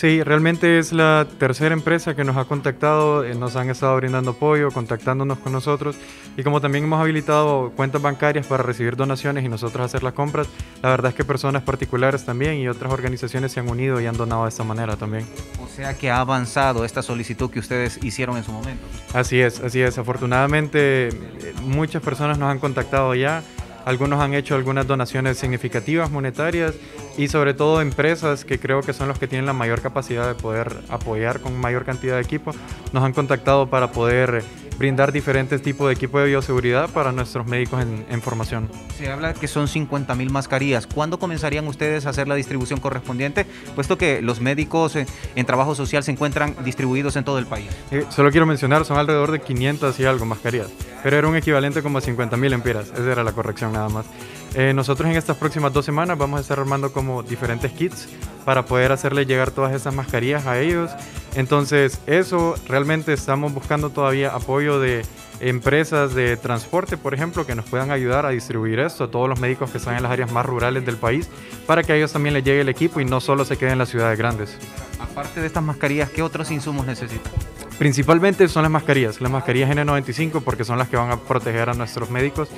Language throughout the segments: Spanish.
Sí, realmente es la tercera empresa que nos ha contactado, eh, nos han estado brindando apoyo, contactándonos con nosotros y como también hemos habilitado cuentas bancarias para recibir donaciones y nosotros hacer las compras, la verdad es que personas particulares también y otras organizaciones se han unido y han donado de esta manera también. O sea que ha avanzado esta solicitud que ustedes hicieron en su momento. Así es, así es. Afortunadamente eh, muchas personas nos han contactado ya algunos han hecho algunas donaciones significativas monetarias y sobre todo empresas que creo que son los que tienen la mayor capacidad de poder apoyar con mayor cantidad de equipo, nos han contactado para poder brindar diferentes tipos de equipo de bioseguridad para nuestros médicos en, formación. Se habla que son 50 mil mascarillas. ¿Cuándo comenzarían ustedes a hacer la distribución correspondiente? Puesto que los médicos en, trabajo social se encuentran distribuidos en todo el país. Eh, solo quiero mencionar, son alrededor de 500 y algo mascarillas, pero era un equivalente como a 50 mil empiras. Esa era la corrección nada más. Eh, nosotros en estas próximas dos semanas vamos a estar armando como diferentes kits para poder hacerle llegar todas esas mascarillas a ellos. Entonces, eso realmente estamos buscando todavía apoyo de empresas de transporte, por ejemplo, que nos puedan ayudar a distribuir esto a todos los médicos que están en las áreas más rurales del país, para que a ellos también les llegue el equipo y no solo se queden en las ciudades grandes. Aparte de estas mascarillas, ¿qué otros insumos necesitan? Principalmente son las mascarillas, las mascarillas N95 porque son las que van a proteger a nuestros médicos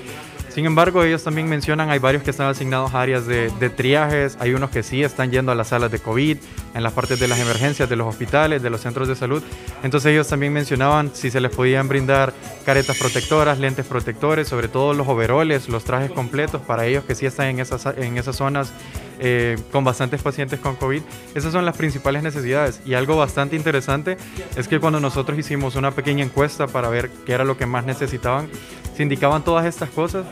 sin embargo, ellos también mencionan, hay varios que están asignados a áreas de, triajes, hay unos que sí están yendo a las salas de COVID, en las partes de las emergencias, de los hospitales, de los centros de salud. Entonces ellos también mencionaban si se les podían brindar caretas protectoras, lentes protectores, sobre todo los overoles, los trajes completos para ellos que sí están en esas, en esas zonas eh, con bastantes pacientes con COVID. Esas son las principales necesidades. Y algo bastante interesante es que cuando nosotros hicimos una pequeña encuesta para ver qué era lo que más necesitaban, se indicaban todas estas cosas,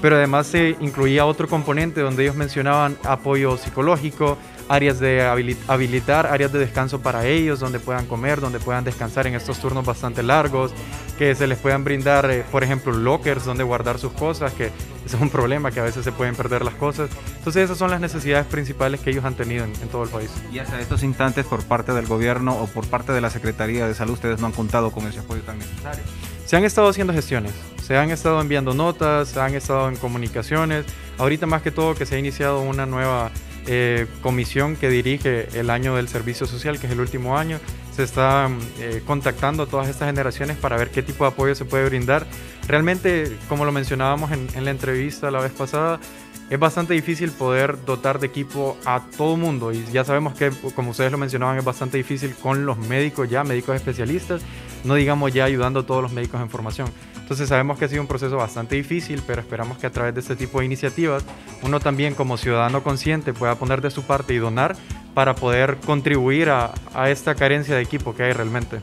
pero además se incluía otro componente donde ellos mencionaban apoyo psicológico, áreas de habilitar, áreas de descanso para ellos, donde puedan comer, donde puedan descansar en estos turnos bastante largos, que se les puedan brindar, eh, por ejemplo, lockers donde guardar sus cosas, que es un problema, que a veces se pueden perder las cosas. Entonces esas son las necesidades principales que ellos han tenido en, todo el país. Y hasta estos instantes por parte del gobierno o por parte de la Secretaría de Salud, ustedes no han contado con ese apoyo tan necesario. Se han estado haciendo gestiones, se han estado enviando notas, se han estado en comunicaciones. Ahorita más que todo que se ha iniciado una nueva eh, comisión que dirige el año del servicio social, que es el último año. Se está eh, contactando a todas estas generaciones para ver qué tipo de apoyo se puede brindar. Realmente, como lo mencionábamos en, en la entrevista la vez pasada, es bastante difícil poder dotar de equipo a todo mundo y ya sabemos que, como ustedes lo mencionaban, es bastante difícil con los médicos ya, médicos especialistas, no digamos ya ayudando a todos los médicos en formación. Entonces sabemos que ha sido un proceso bastante difícil, pero esperamos que a través de este tipo de iniciativas uno también como ciudadano consciente pueda poner de su parte y donar para poder contribuir a, a esta carencia de equipo que hay realmente.